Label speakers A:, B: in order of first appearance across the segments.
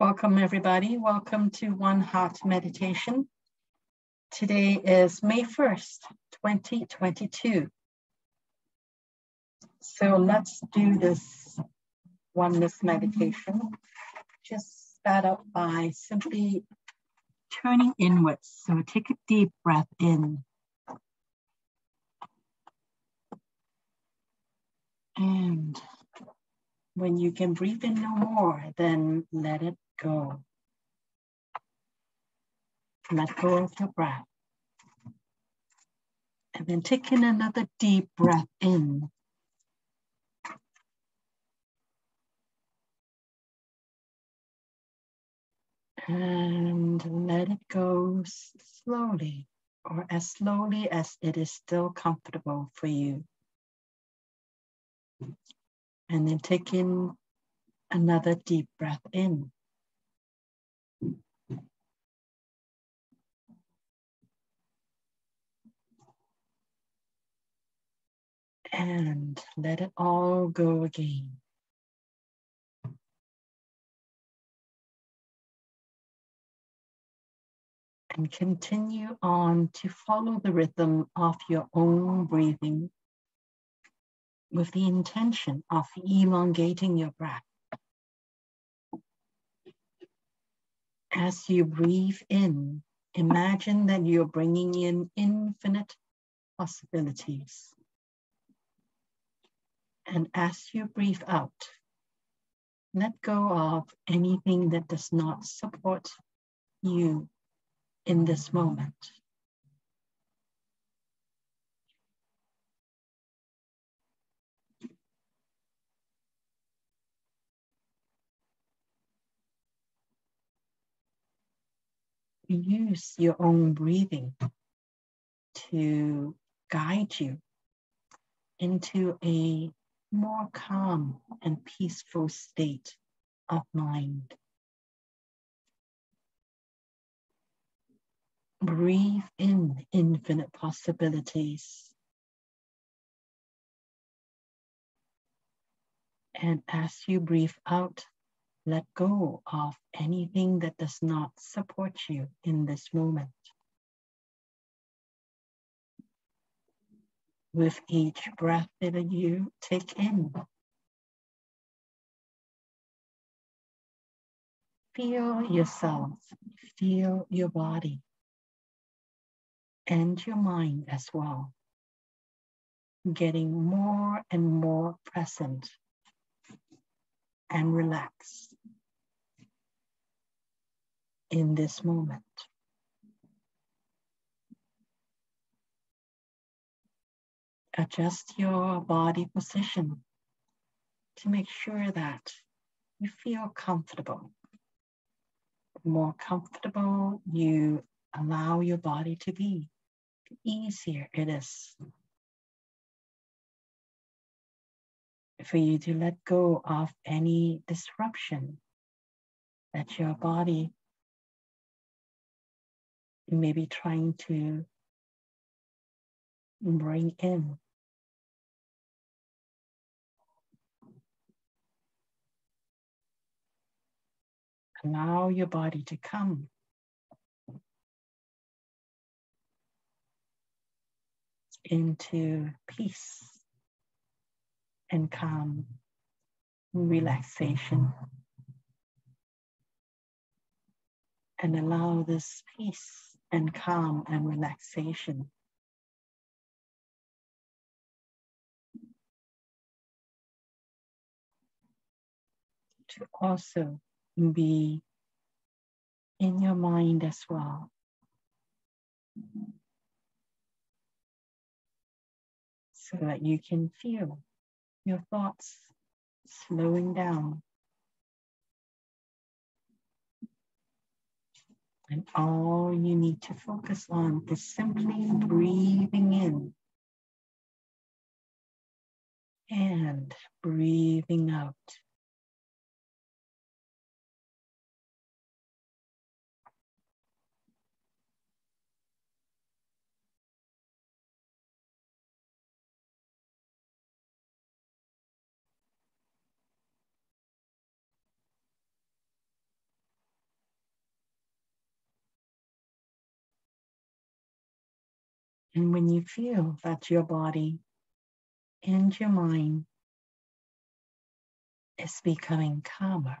A: Welcome, everybody. Welcome to One Heart Meditation. Today is May 1st, 2022. So let's do this oneness meditation. Just start out by simply turning inwards. So take a deep breath in. And when you can breathe in no more, then let it go. Let go of your breath. And then take in another deep breath in. And let it go slowly or as slowly as it is still comfortable for you. And then take in another deep breath in. And let it all go again. And continue on to follow the rhythm of your own breathing with the intention of elongating your breath. As you breathe in, imagine that you're bringing in infinite possibilities. And as you breathe out, let go of anything that does not support you in this moment. use your own breathing to guide you into a more calm and peaceful state of mind. Breathe in infinite possibilities. And as you breathe out, let go of anything that does not support you in this moment. With each breath that you take in, feel yourself, feel your body and your mind as well, getting more and more present and relaxed in this moment. Adjust your body position to make sure that you feel comfortable. The more comfortable you allow your body to be, the easier it is for you to let go of any disruption that your body may be trying to bring in. Allow your body to come. into peace and calm, relaxation. And allow this peace and calm and relaxation to also be in your mind as well. So that you can feel your thoughts slowing down. And all you need to focus on is simply breathing in and breathing out. And when you feel that your body and your mind is becoming calmer,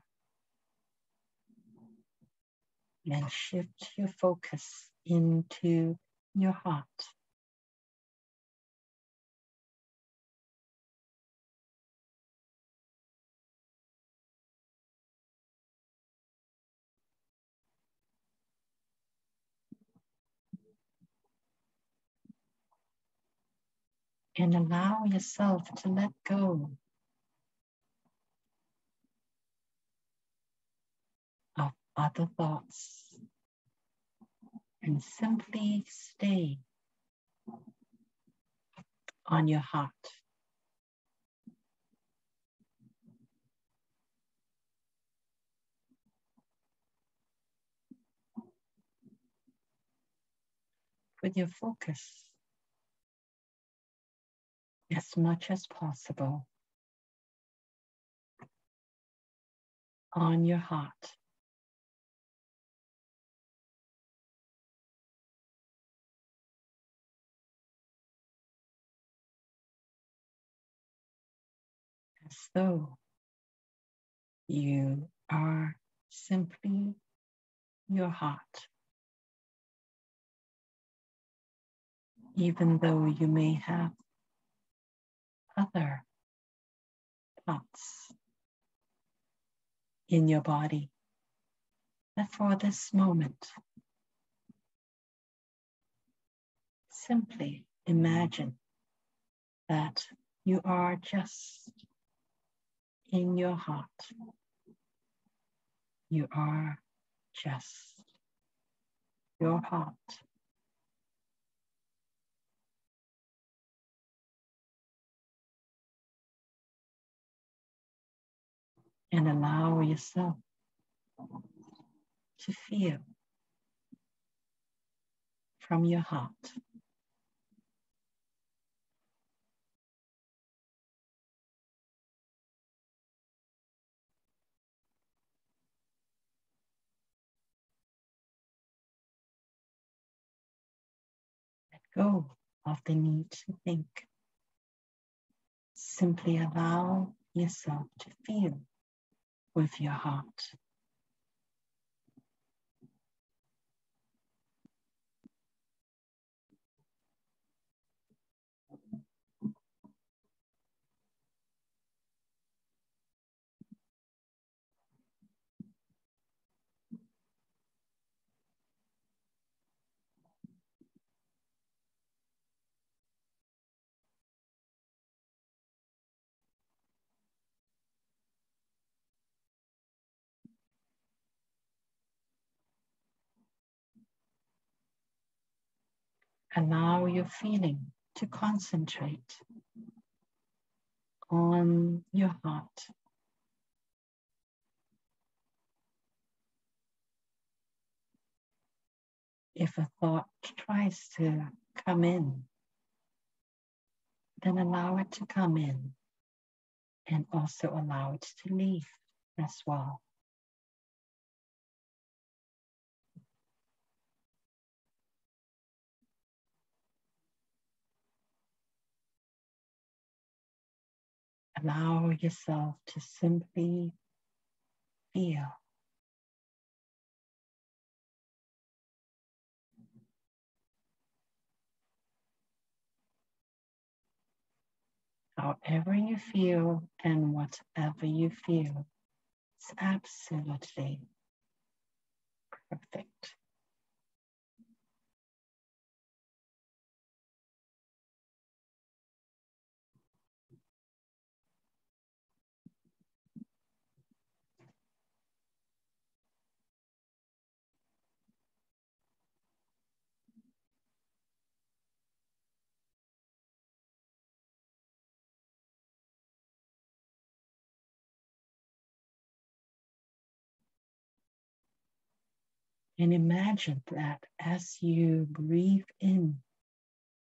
A: then shift your focus into your heart. And allow yourself to let go. Of other thoughts. And simply stay on your heart. With your focus as much as possible on your heart. As though you are simply your heart. Even though you may have other thoughts in your body. But for this moment, simply imagine that you are just in your heart. You are just your heart. And allow yourself to feel from your heart. Let go of the need to think. Simply allow yourself to feel with your heart. Allow your feeling to concentrate on your heart. If a thought tries to come in, then allow it to come in and also allow it to leave as well. Allow yourself to simply feel. However you feel and whatever you feel, it's absolutely perfect. And imagine that as you breathe in,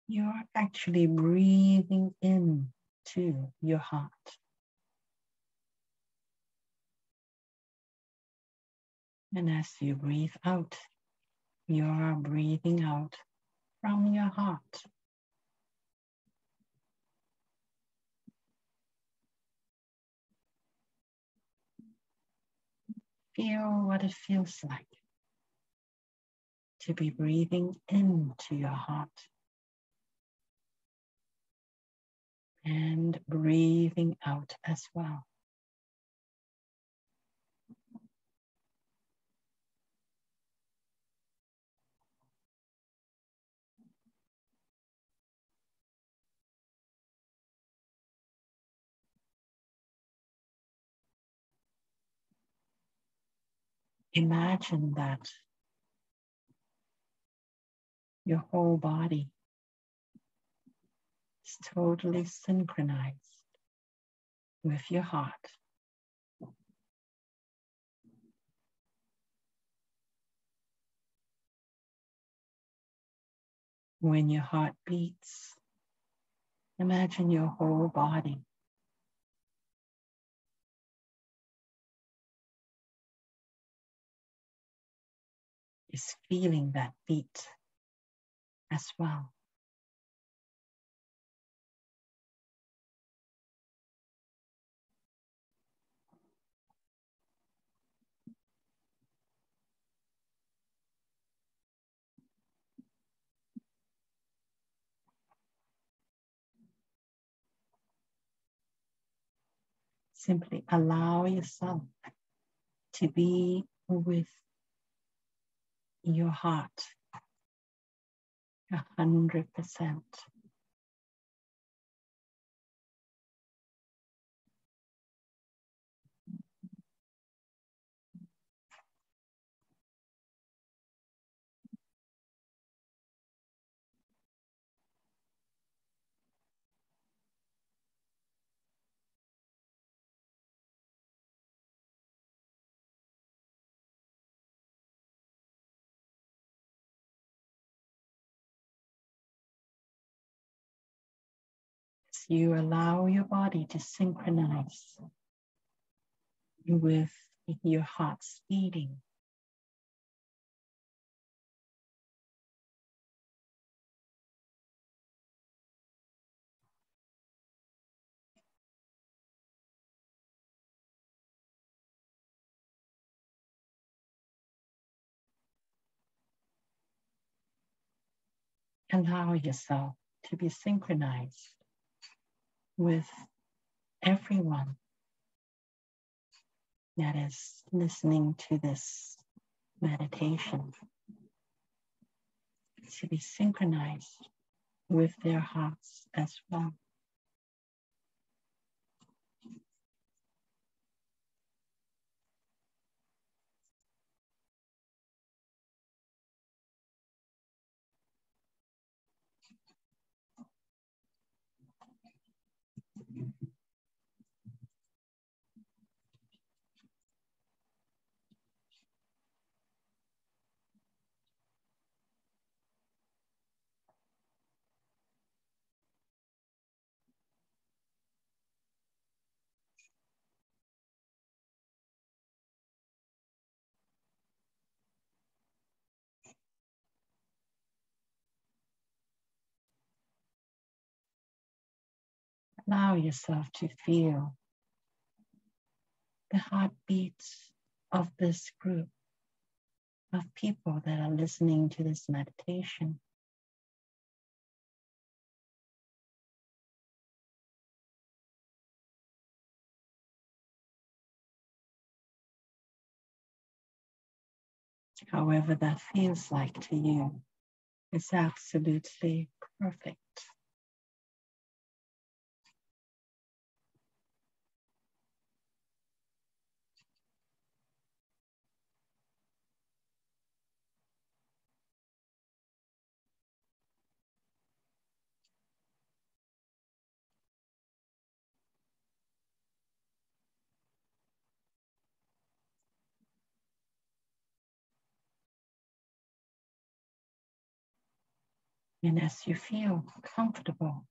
A: you're actually breathing in to your heart. And as you breathe out, you are breathing out from your heart. Feel what it feels like to be breathing into your heart and breathing out as well. Imagine that your whole body is totally synchronized with your heart. When your heart beats, imagine your whole body is feeling that beat as well. Simply allow yourself to be with your heart a hundred percent. You allow your body to synchronize with your heart's beating. Allow yourself to be synchronized with everyone that is listening to this meditation to be synchronized with their hearts as well. Allow yourself to feel the heartbeats of this group of people that are listening to this meditation. However, that feels like to you, it's absolutely perfect. And as you feel comfortable,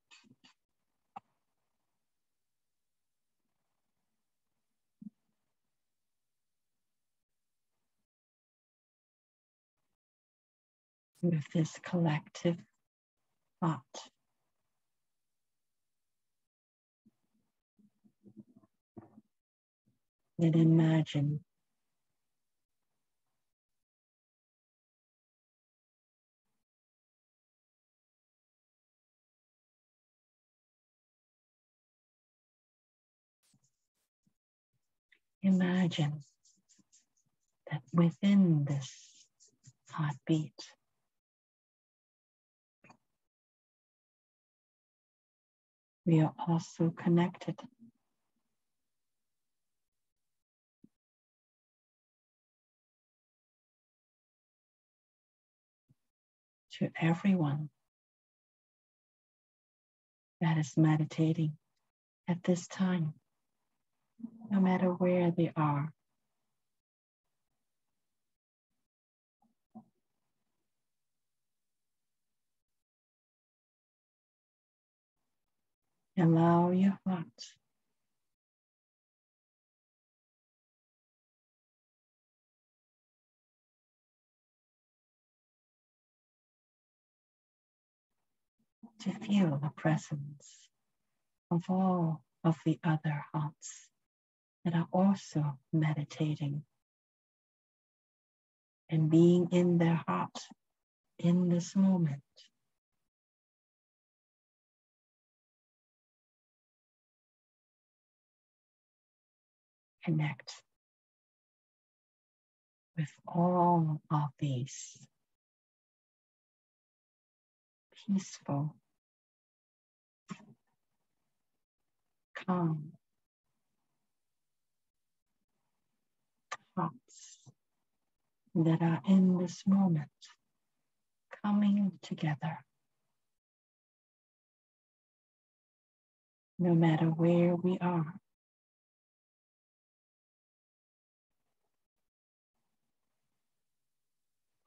A: with this collective thought. And imagine Imagine that within this heartbeat, we are also connected. To everyone that is meditating at this time, no matter where they are. Allow your heart to feel the presence of all of the other hearts that are also meditating and being in their heart in this moment. Connect with all of these peaceful calm thoughts that are in this moment coming together. No matter where we are.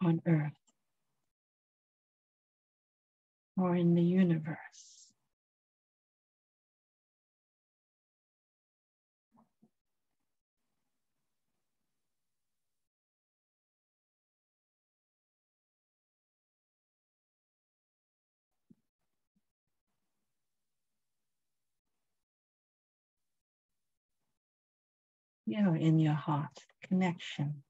A: On earth or in the universe. You know, in your heart connection.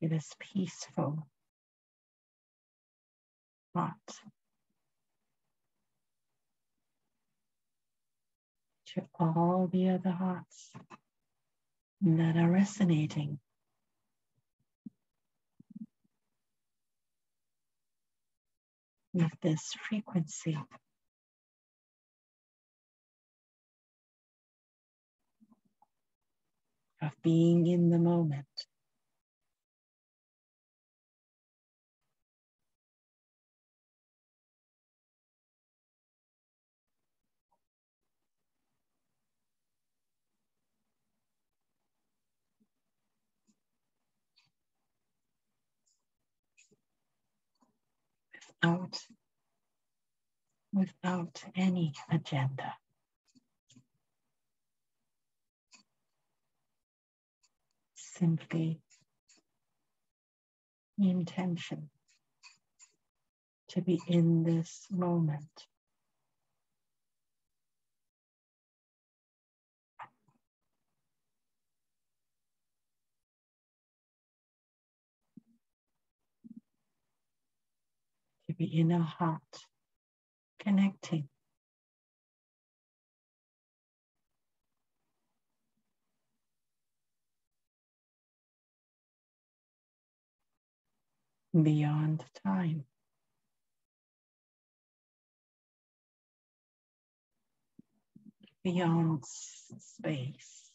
A: It is peaceful heart. To all the other hearts that are resonating. With this frequency. Of being in the moment. Without, without any agenda. Simply intention to be in this moment. To be in our heart, connecting. Beyond time. Beyond space.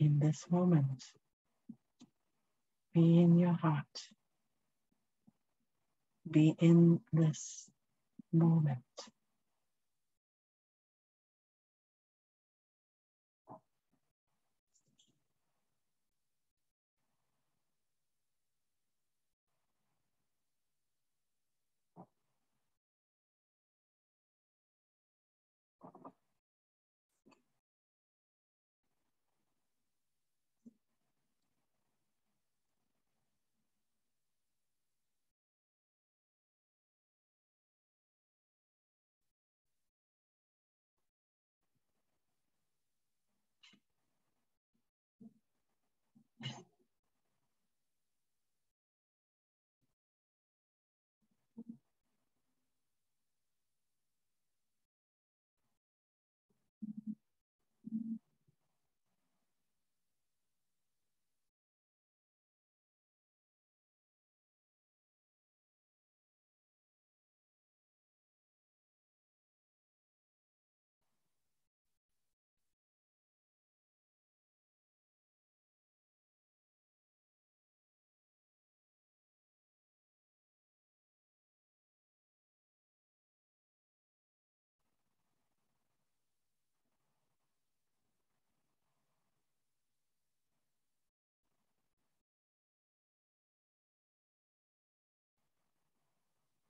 A: In this moment. Be in your heart. Be in this moment.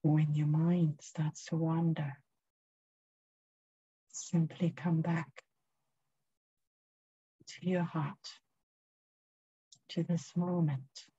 A: When your mind starts to wander, simply come back to your heart, to this moment.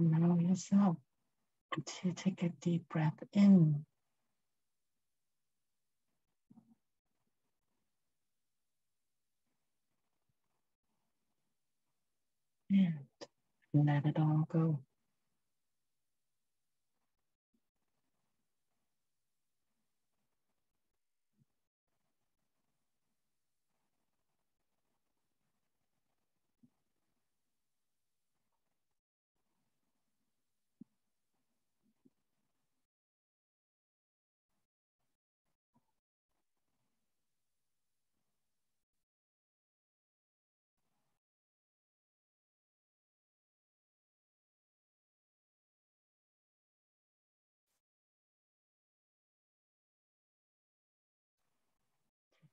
A: Allow yourself to take a deep breath in. And let it all go.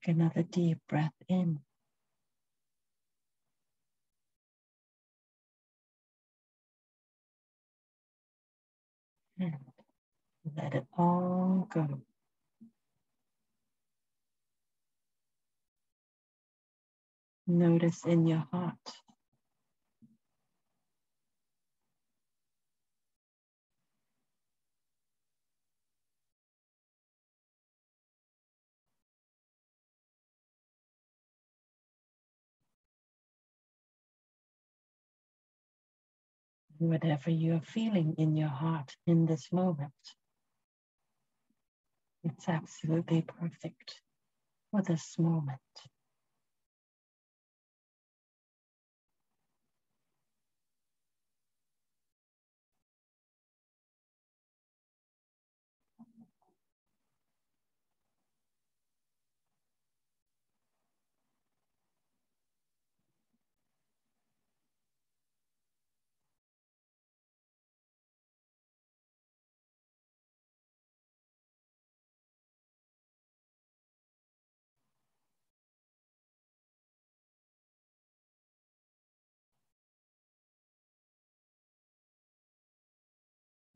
A: Another deep breath in. And let it all go. Notice in your heart. Whatever you're feeling in your heart in this moment, it's absolutely perfect for this moment.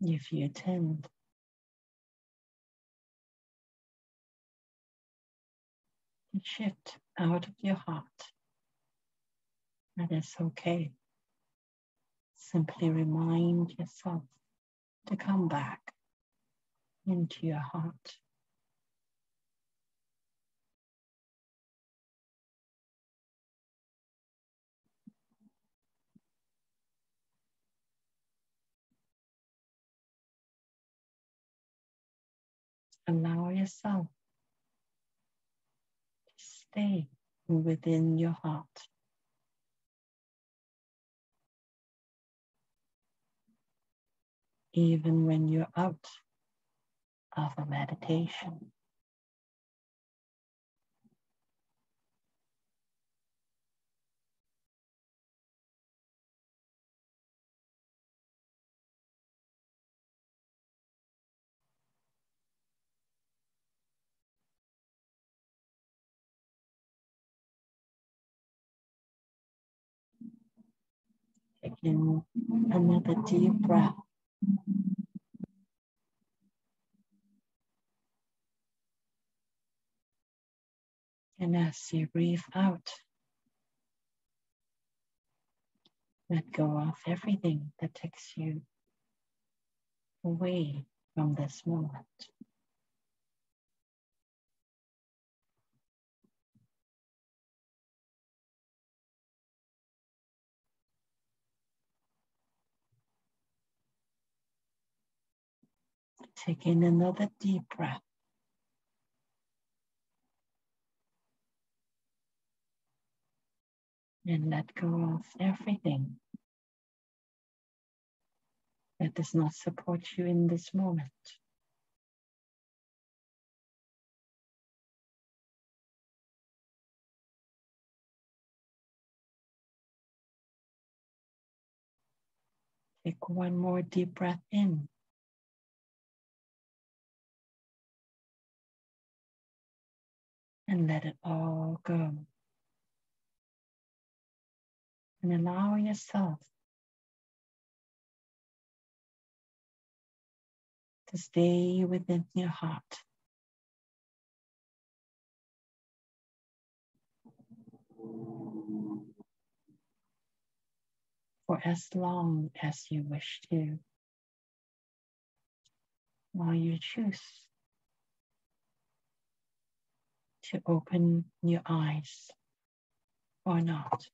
A: If you attend. Shift out of your heart. That is okay. Simply remind yourself to come back into your heart. Allow yourself to stay within your heart. Even when you're out of a meditation. Taking another deep breath. And as you breathe out, let go of everything that takes you away from this moment. Take in another deep breath. And let go of everything that does not support you in this moment. Take one more deep breath in. And let it all go. And allow yourself to stay within your heart. For as long as you wish to, while you choose to open your eyes or not.